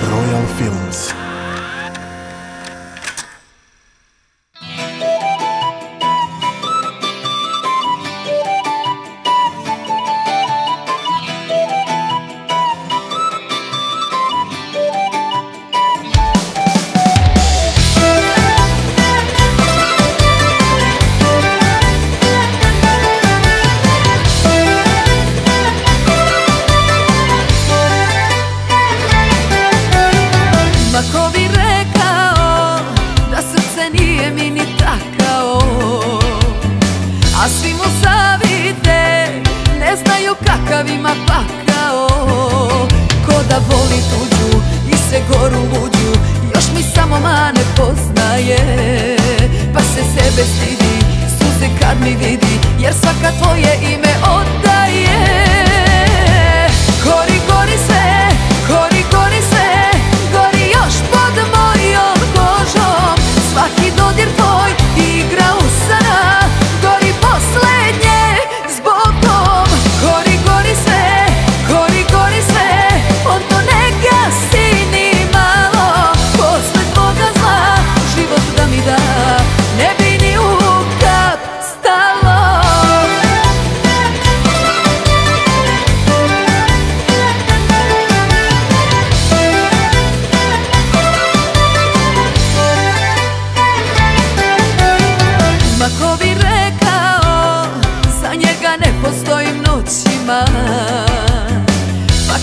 Royal Films. Da voli tuđu i se goru luđu, još mi samo mane poznaje Pa se sebe stidi, suze kad mi vidi, jer svaka tvoje ime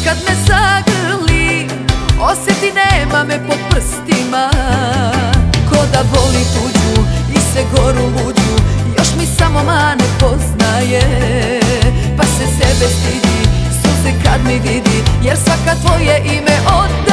kad me zagrli Osjeti nema me pod prstima. Ko da voli tuđu I se goru luđu Još mi samo mane poznaje. Pa se sebe stidi Suze kad mi vidi Jer svaka tvoje ime oddaje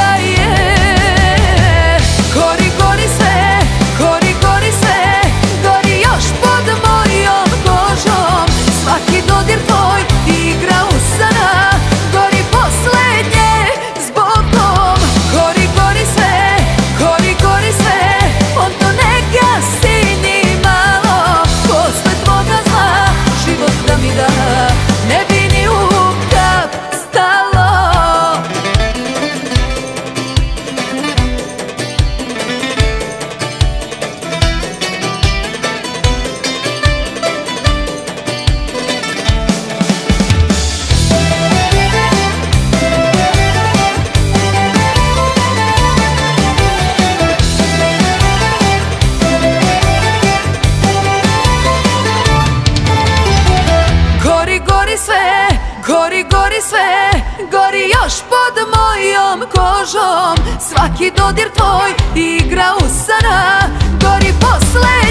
Gori, gori sve, gori još pod mojom kožom. Svaki dodir tvoj igra usana Gori posle